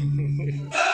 Ha